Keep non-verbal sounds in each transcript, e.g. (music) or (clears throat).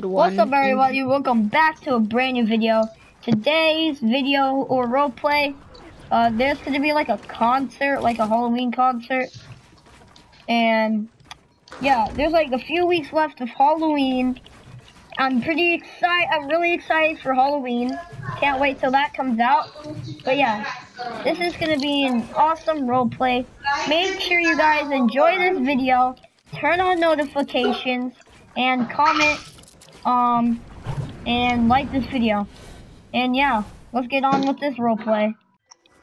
What's up everybody, welcome back to a brand new video. Today's video or roleplay, uh, there's gonna be like a concert, like a Halloween concert. And yeah, there's like a few weeks left of Halloween. I'm pretty excited, I'm really excited for Halloween. Can't wait till that comes out. But yeah, this is gonna be an awesome roleplay. Make sure you guys enjoy this video, turn on notifications, and comment um, and like this video. And yeah, let's get on with this roleplay.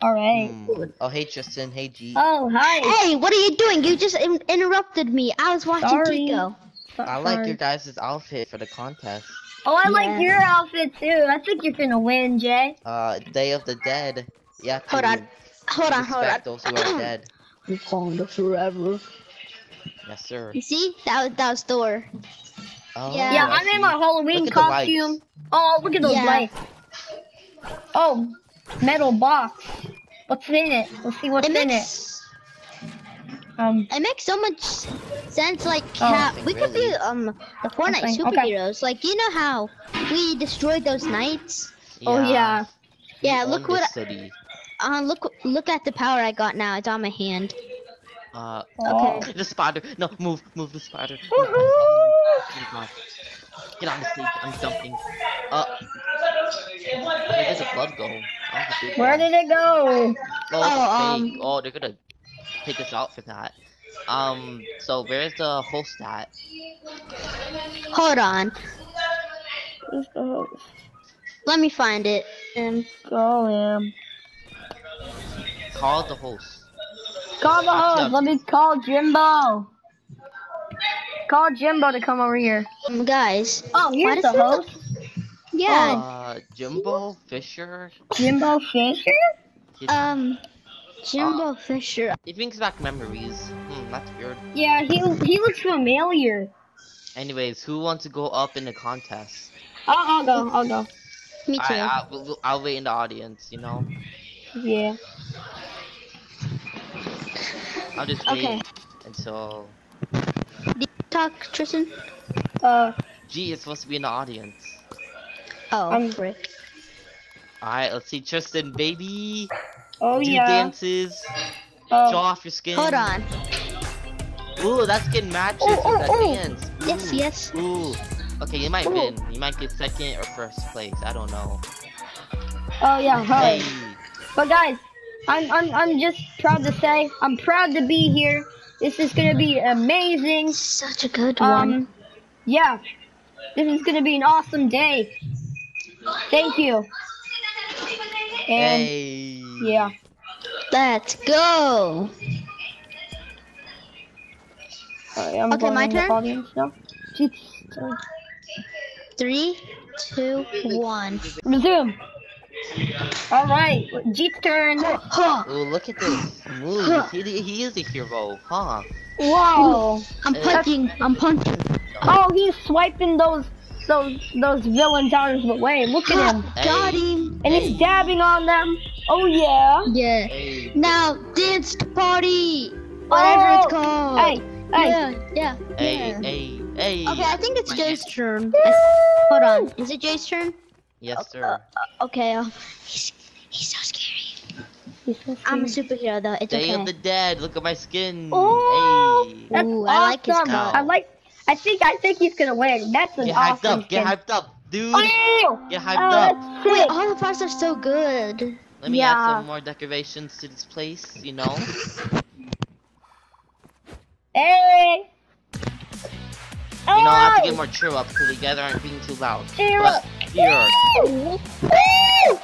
Alright. Mm. Oh, hey, Tristan. Hey, G. Oh, hi. Hey, what are you doing? You just in interrupted me. I was watching Sorry. Kiko. So- I like sorry. your guys' outfit for the contest. Oh, I Yeah. like your outfit too. I think you're gonna win, Jay. Uh, Day of the Dead. Yeah. Hold on. Hold on, hold on. Respect those who are (clears throat) dead. Wakanda forever. Yes, sir. You see? That that was Thor. Oh, Yeah. Yeah, I I'm in see. my Halloween Look at the lights. costume. Oh, look at those Yeah. lights. Oh, metal box. What's in it? Let's see what's It in it. makes Um, it makes so much sense. Like Oh. how Nothing we could be um the Fortnite Nothing, okay. superheroes. Like you know how we destroyed those knights. oh yeah. we Yeah, look what I- city. Uh, look look at the power I got now. It's on my hand. Uh, Okay. (laughs) the spider. No, move, move the spider. Woohoo! Oh, God. Get on the stage. I'm jumping. Uh, where did the blood go? The big Where did it go? Oh, Oh, fake. um, oh, they're gonna take us out for that. Um, so where's the host at? Hold on. Let's go. Let me find it. Um, Go him. Call the host. Call the host. Yeah. Let me call Jimbo. Call Jimbo to come over here. um, guys. Oh, Why here's the it look- host. Yeah. Uh, Jimbo Fisher. Jimbo Fisher? He, Um, Jimbo Fisher. he brings back memories. Hmm, that's weird. Yeah, he he looks familiar. Anyways, who wants to go up in the contest? I'll, I'll go. I'll go. Me too. I, I, we'll- we'll- I'll wait in the audience. You know, Yeah. I'll just wait Okay. until. Talk, Tristan. Uh, G is supposed to be in the audience. Oh, I'm- frick. All right, let's see Tristan, baby. oh Do yeah. dances. Show Oh, off your skin. Hold on. Ooh, that skin matches Oh, with oh, that oh. dance. Yes, Ooh, yes. Ooh. Okay, you might Ooh. win. You might get second or first place. I don't know. oh yeah. Hi. Hey. But guys, I'm I'm I'm just proud to say I'm proud to be here. This is gonna be amazing. Such a good one. Um, yeah. This is gonna be an awesome day. Thank you. And Hey. yeah. Let's go. Alright, I'm Okay, my turn? audience now. Three, two, one. Resume. All right, Jeet's turn. Huh. Ooh, look at this moves. He, he is a hero, huh? Wow. I'm punching. I'm punching. Oh, he's swiping those those those villains out of the way. Look at him, Got him. and he's dabbing on them. Oh yeah. Yeah. Hey. Now dance to party. Whatever Oh, it's called. Hey, hey. Yeah, yeah. Hey, yeah. hey, hey. Okay, I think it's My Jay's turn. Hold on. Is it Jay's turn? Yes, sir. Okay. Uh, he's he's so scary. He's so I'm a superhero though. It's Day okay. of the Dead. Look at my skin. Oh, Hey. that's Ooh, awesome. I like his cut. I like. I think I think he's gonna win. That's an Get hyped awesome up. Get hyped up, dude. Oh, Get hyped oh, up. that's Wait, all the parts are so good. Let me yeah. add some more decorations to this place. You know. (laughs) Hey. You know, I have to Oh! get more cheer up because you guys aren't being too loud. Cheer But up. Here. Woo! Woo!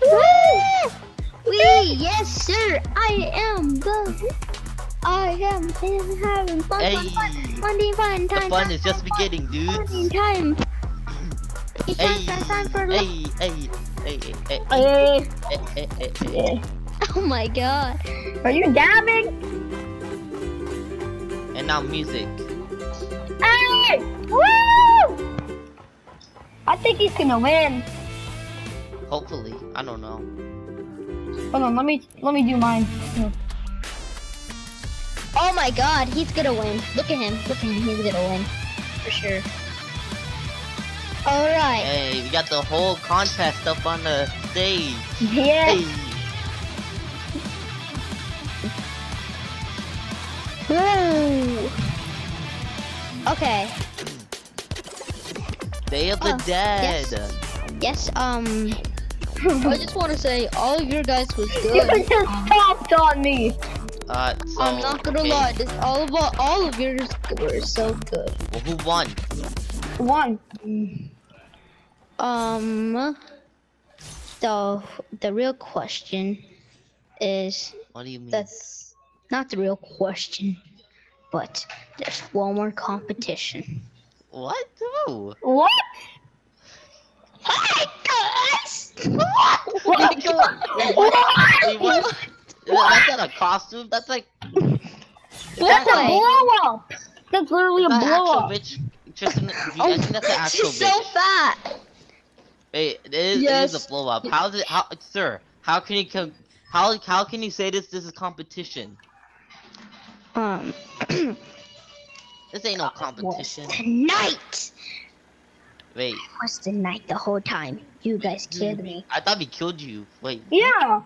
Woo! Wee, yes sir, I am the. I am in having fun, Hey. fun, fun, fun, fun, The time, fun time, is just beginning, fun, dudes. time. It's Hey, time, time, time for love. hey, hey, hey, hey, hey, Hey. hey, hey, hey, hey. (laughs) Yeah. Oh my god. Are you dabbing? And now music. Hey! Woo! I think he's gonna win. Hopefully, I don't know. Hold on, let me let me do mine. Oh my god, he's gonna win. Look at him. Look at him. He's gonna win. For sure. Alright. Hey, we got the whole contest up on the stage. Yeah. Hey. Woo! Okay. Day of the Oh, Dead. yes. Yes, um (laughs) I just wanna say all of your guys was good. You just stomped on me. Uh, so, I'm not gonna okay. lie, this all of all of yours were so good. Well, who won? One. Um the the real question is What do you mean? that's not the real question, but there's one more competition. What? Who? What? Hi guys! What? Wait, what? That's not a costume. That's like That's a Why? blow up. That's literally a the blow actual up. bitch. Tristan, I think that's the actual She's so bitch. fat. Wait, it is, it is Yes. a blow up. How's it? How, sir? How can you come? How how can you say this? This is competition. Um (clears throat) This ain't no competition. tonight Wait, was the night the whole time. You guys killed me. I thought we killed you. Wait, Yeah.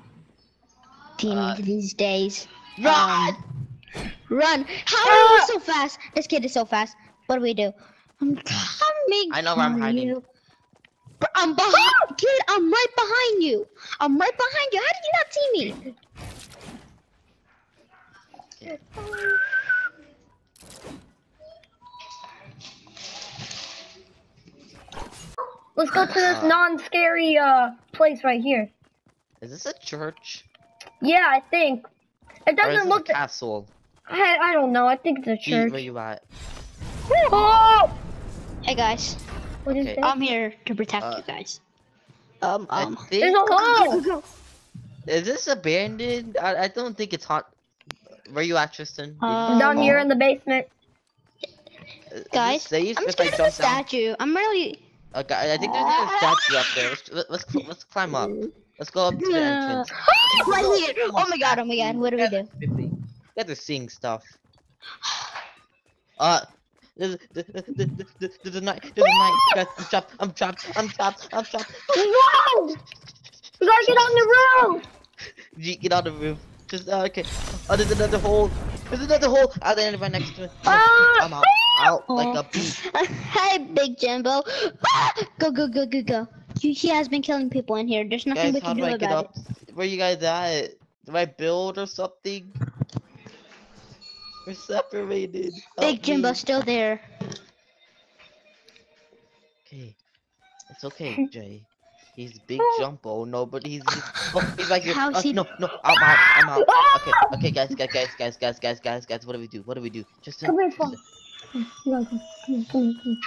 The end Uh, of these days. run! Um, run! How uh, are you so fast? This kid is so fast. What do we do? I'm coming. I know where I'm for hiding. You. Bro, I'm behind. Ah! Kid, I'm right behind you. I'm right behind you. How did you not see me? Let's go to this Uh. (laughs) non-scary uh place right here. Is this a church? Yeah, I think. It doesn't this look. a castle? I I don't know. I think it's a Gee, church. where you at? Oh! Hey guys, What is Okay. that? I'm here to protect Uh, you guys. Um, I um. There's a hole. (laughs) Is this abandoned? I, I don't think it's hot. Where you at, Tristan? Did you Um, Down here in the basement. Is Guys, I'm scared of the jump down? statue. I'm really. Okay, I think there's a statue up there. Let's let- let's let's climb up. Let's go up to the entrance. (gasps) right here. Oh my god. Oh my god. What do we do? You guys are seeing stuff. Uh, there's, there's, there's, there's, a night. There's a night. I'm trapped. I'm trapped. I'm trapped. I'm trapped. No! We gotta get on the roof. G, get out of the roof. Just uh, okay. Oh, there's another hole. There's another hole. I'll right next to it. Ah! I'm out. Out like a bee. (laughs) Hi, Big Jimbo. Ah! Go, go, go, go, go. He, he has been killing people in here. There's nothing Guys, we can do about up? Where you guys at? Do I build or something? We're separated. it. Help Big Jimbo me. still there. Okay. It's okay, (laughs) Jay. He's big jumbo. No, but he's, he's oh, he's right. How's Uh, he- No, no, I'm out. I'm out. Okay, okay, guys, guys, guys, guys, guys, guys, guys, guys. What do we do? What do we do? Just Come here, Paul. Come on, come on, come on,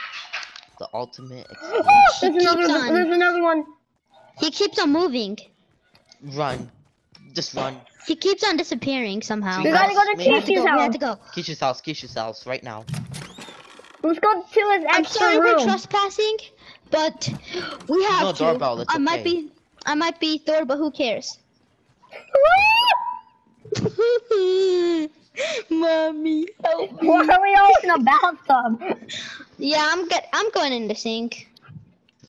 the ultimate (gasps) on. There's keeps another. on. There's another one. He keeps on moving. Run. Just run. He keeps on disappearing somehow. We Treehouse, gotta go to maybe? We have to go. Casey's We have house. to go. Keisha's house. Keisha's house. Right now. Let's go to his I'm extra sorry we're trespassing, but we have no to. doorbell, it's I might be, I might be Thor, but who cares? (laughs) (laughs) Mommy, help me. Why are we all in a bathtub? Yeah, I'm get, I'm going in the sink.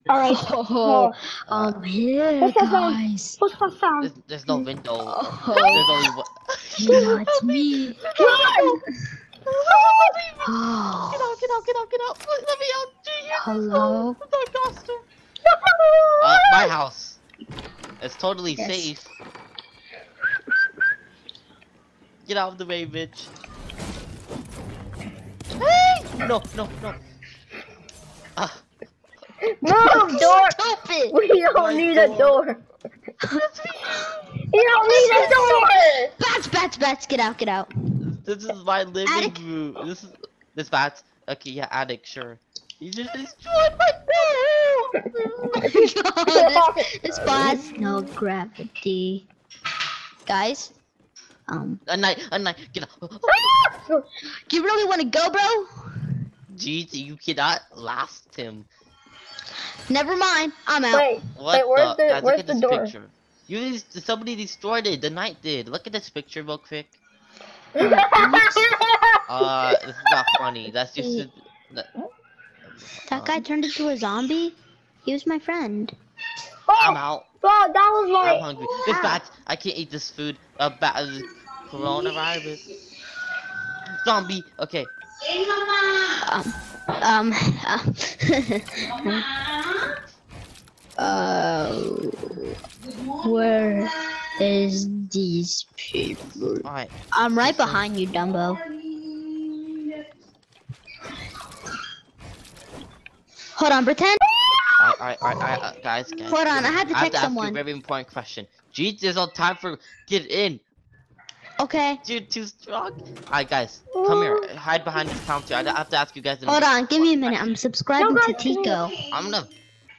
All right. (laughs) Oh, um, here, What's that guys. What's that sound? There's, there's no window. Oh, There's only one. (laughs) not me. Run! (laughs) Oh, Get out, get out, get out, get out. Let let me out. Gee, you're hello. so- the costume. Uh, my house. It's totally Yes. safe. Get out of the way, bitch. Hey! No, no, no. Ah, Move, (laughs) door. Stupid. We don't My need a door. door. You don't need a door. Bats, bats, bats. Get out, get out. this is my living Attic. room. This is this bat. Okay, yeah, attic, sure. You just destroyed my room. (laughs) this, this bot has no gravity. Guys, um, a night, a night. Get out. do you really want to go, bro? Jeez, you cannot last him. Never mind. I'm out. Wait, What wait, where's the? the Guys, look at the this door? picture. You somebody destroyed it. The night did. Look at this picture real quick. (laughs) Uh, this is not funny. That's just. That, That guy turned into a zombie. He was my friend. I'm out. Bro, that was I'm like. hungry. This bats. I can't eat this food. Uh, bat. Coronavirus. Zombie. Okay. Um, um, (laughs) uh, where is these people? All right. I'm right behind you, Dumbo. Hold on, pretend. All right. All right. All right. All right uh, guys. Guys. Hold on, I have to I have text to ask you someone. a very important question. Jeez, there's no time for get in. Okay. You're too strong. Alright, guys, come here. Hide behind this counter. I have to ask you guys. in- Hold on, give me a minute. I'm subscribing to Tico. I'm gonna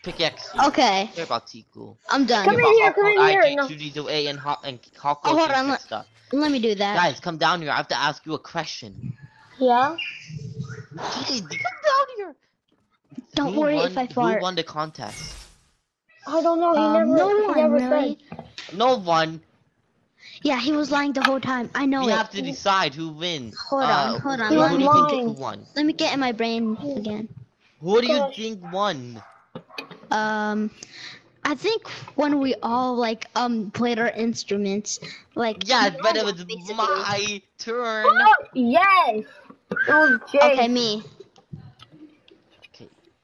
pickaxe. you. Okay, Care about Tico. I'm done. Come in here, come in here, IG, no. Judy, Do A, and Hawk and Hawk Oh, hold on, let- stuff. Let me do that. Guys, come down here. I have to ask you a question. Yeah? Jeez, come down here. Don't Who worry won, if I Who fart. won the contest? I don't know. He Um, never, no he one never really. said. No one. Yeah, he was lying the whole time. I know we it. have to decide who wins. Hold Uh, on, hold on, Who, let who me- do you think who won? Let me get in my brain again. Who do you think won? Um, I think when we all like um played our instruments, like Yeah, but it was basically- my turn. Oh, (gasps) yes! It was Jay. Okay, me.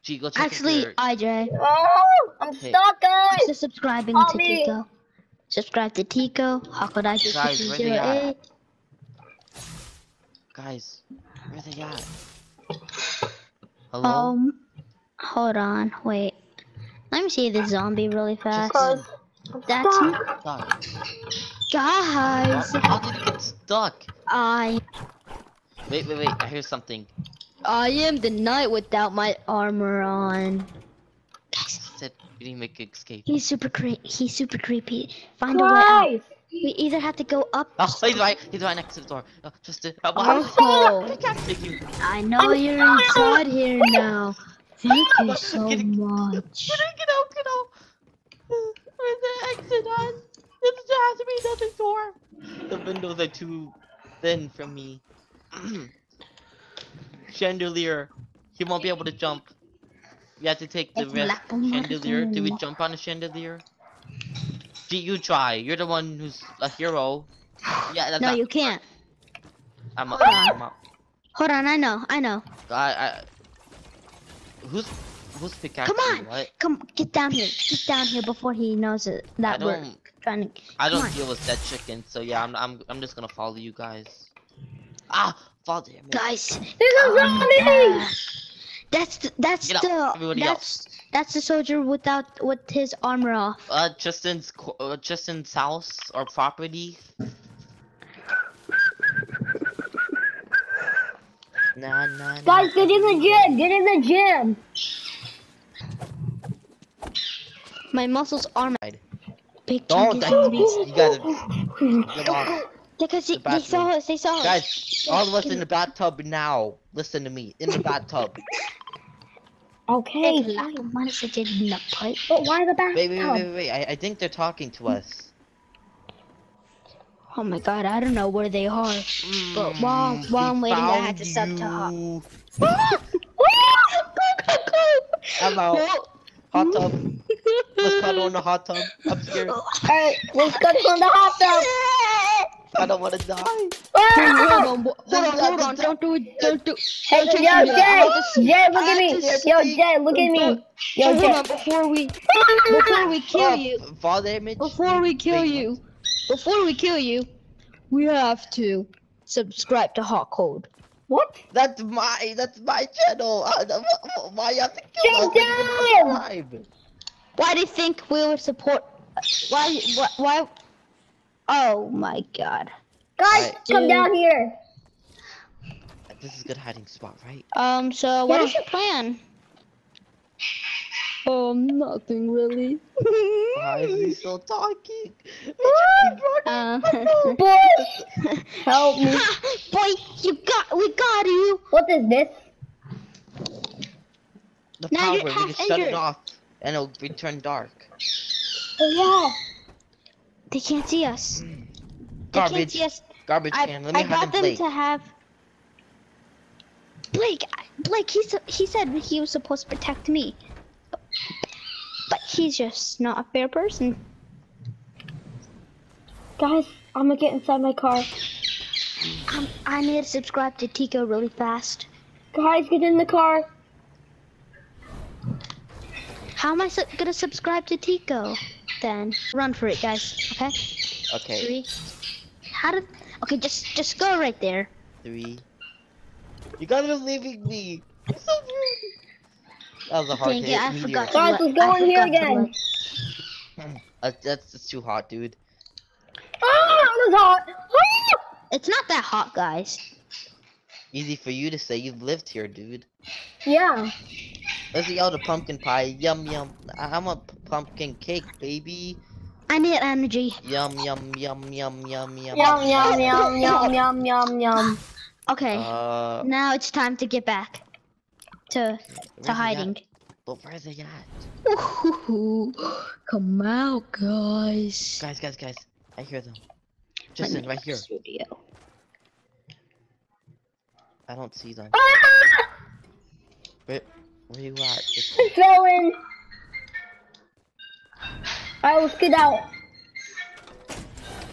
Okay, G, go check Actually, your- IJ. Oh, I'm Hey. stuck, guys! So subscribing Follow to me. Tico. Subscribe to Tico. Hakodai Guys, where they at? 608. Guys, where they at? Hello? Um, hold on, wait. Let me see this zombie really fast. That's stuck. Stuck. guys. How, how did it get stuck? I Wait, wait, wait. I hear something. I am the knight without my armor on. Guys, It said we didn't make an escape. he's super cre- he's super creepy. Find a way out. Guys! We either have to go up. Oh, he's right. He's right next to the door. Uh, uh, uh, oh, just to. Oh, Oh. Thank you. I know you're inside here now. Thank you so Get it- much. Get out, get out, get out. Where's the exit on? There has to be another door. The windows are too thin for me. (clears throat) Chandelier. He won't be able to jump. We have to take the It's rest. black and white Chandelier. Do we jump on the chandelier? Do you try? You're the one who's a hero. Yeah, that's No, you can't. I'm up. Hold on. I'm up. Hold on, I know, I know. I, I. Who's who's pickaxe? Come on. What? Come, get down here. Get down here before he knows it, that we're don't. trying to. I don't on. deal with dead chicken, so yeah, I'm I'm I'm just gonna follow you guys. Ah, fall damn it. Guys, There's a um, zombie! uh, that's the, that's Get out, the everybody that's that's the soldier without with his armor off. Uh, Justin's uh, Justin's house or property. Nah, nah, nah. Guys, get in the gym! Get in the gym! My muscles are Right. big Don't. chunky I, zombies. you guys, get off. Because he, the they saw us. They saw us. guys. All of us in the bathtub now. Listen to me. In the bathtub. Okay, Hey, fine. kailangan sa dyan na pipe. But why the Wait, wait, wait, wait, wait. I, I think they're talking to us. Oh my god, I don't know where they are. But while- Mm, while we I'm waiting, I had to stop to hop. I'm out. (laughs) No. Hot tub. (laughs) Let's cuddle in the hot tub. I'm scared. Alright, let's go from the hot tub! I don't want to die. Hold on, hold on, hold on, don't do it, don't do Hey, don't yo. Jay! Jay, look at me! Yo. Jay, look at me! Yo, Hold on, before we, before we kill you, Fall damage. before we kill you, before we kill you, we have to subscribe to Hot Code. What? That's my that's my channel. (laughs) Why you have to kill us? Shut you down! subscribe? Why do you think we would support? Why? Why? why oh my God. Guys, Alright. come Dude. down here! This is a good hiding spot, right? Um. So what is Yeah. your plan? Um. Nothing really. Why is he still talking? Uh, Boy! Help me. (laughs) boy, you got, we got you. What is this? The Now power, you're we half can shut it off and it'll return dark. Oh, yeah. They can't see us. They can't Garbage, see us. garbage I, can. Let me I hide got them Blake. to have. Blake, Blake, he s- he said he was supposed to protect me, but he's just not a fair person. Guys, I'm gonna get inside my car. Um, I need to subscribe to Tico really fast. Guys, get in the car. How am I su- gonna subscribe to Tico? Then run for it, guys. Okay. Okay, Three. How did? Okay, just just go right there. three. You guys are leaving me. So rude. That was a hard Dang hit. it, I meteor. forgot. to Guys, let- let's go in here again. let- Uh, (laughs) that's, that's too hot, dude. Ah, it was hot. Ah! It's not that hot, guys. Easy for you to say. You've lived here, dude. Yeah. Let's eat all the pumpkin pie. Yum yum. I- I'm a p- pumpkin cake, baby. I need energy. Yum yum yum yum yum yum. Yum yum yum yum yum yum yum. Okay. Uh, now it's time to get back to where's to hiding. But where are they at? (laughs) Come out, guys. Guys, guys, guys. I hear them. Justin, right here. Studio. I don't see them. Ah! Where, where you at? Just- I fell in. I will get out.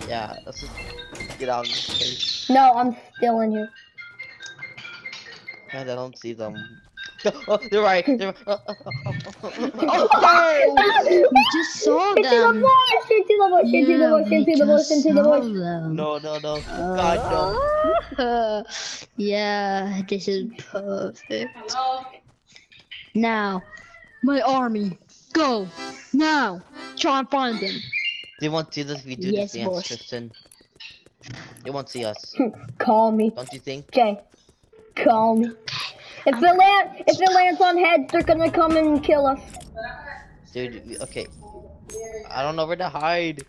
yeah, let's just get out of this place. No, I'm still in here. God, I don't see them. Oh, they're right. They're oh, oh, oh, oh, oh, Oh, We just saw Into the them. bush, into the bush, into the bush, into the bush, into the bush. no, no, no. God, no. no. (laughs) yeah, this is perfect. Now, my army, go now. Try and find them. They won't see us if we do Yes, this dance, boss. Tristan. They won't see us. (laughs) Call me. Don't you think? Okay. Call me. If it land, if it lands on heads, they're gonna come and kill us. Dude, okay. I don't know where to hide.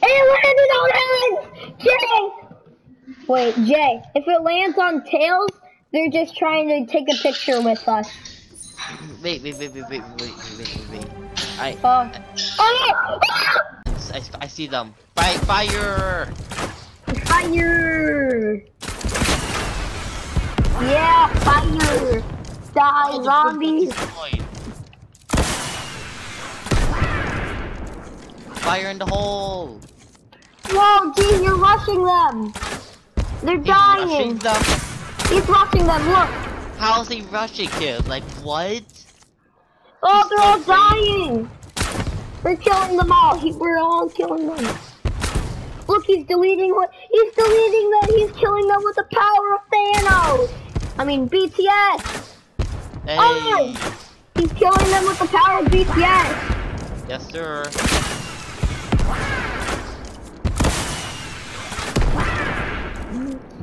It landed on heads, Jay. Wait, Jay. If it lands on tails, they're just trying to take a picture with us. Wait, wait, wait, wait, wait, wait, wait, wait. I. Uh, I, oh, ah! I, I see them. Fire! Fire! Yeah, fire! Die, Oh, zombies! Fire in the hole! Whoa, Gene, you're rushing them! They're He's rushing dying! them. He's rushing them, look! How's he rushing here? Like what? Oh, He's they're all dying! We're killing them all. He, we're all killing them. Look, he's deleting what? He's deleting them. He's killing them with the power of Thanos. I mean BTS. Hey! Oh! He's killing them with the power of BTS. Yes, sir.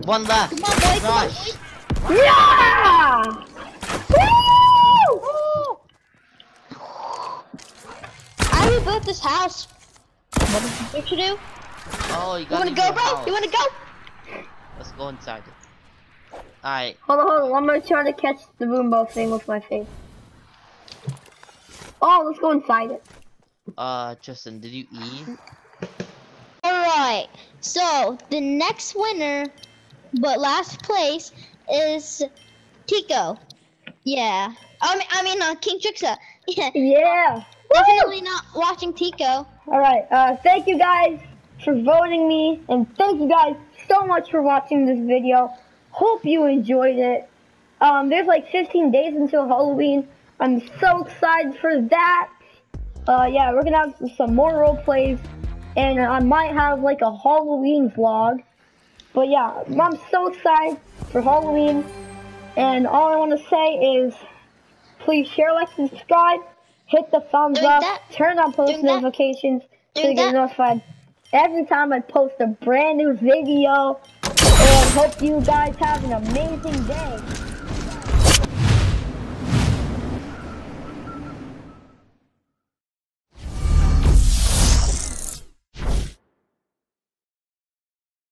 One left. Come on, boy, come on, Rush. Yeah! Woo! I rebuilt this house. What did you do? Oh, you You got wanna go, bro? You wanna go? Let's go inside. Alright. Hold on, hold on. I'm gonna try to catch the boombo thing with my face. Oh, let's go inside it. Uh, Justin, did you eat? Alright, so the next winner, but last place, is Tico. Yeah. I mean, I mean uh, King Trixsta. Yeah. (laughs) Yeah. Definitely not watching Tico. All right. Uh, thank you guys for voting me, and thank you guys so much for watching this video. Hope you enjoyed it. Um, there's like 15 days until Halloween. I'm so excited for that. Uh, yeah, we're gonna have some more role plays, and I might have like a Halloween vlog. But yeah, I'm so excited for Halloween, and all I want to say is, please share, like, subscribe, hit the thumbs Doing up, that- turn on post doing that- notifications so you get notified every time I post a brand new video. And hope you guys have an amazing day.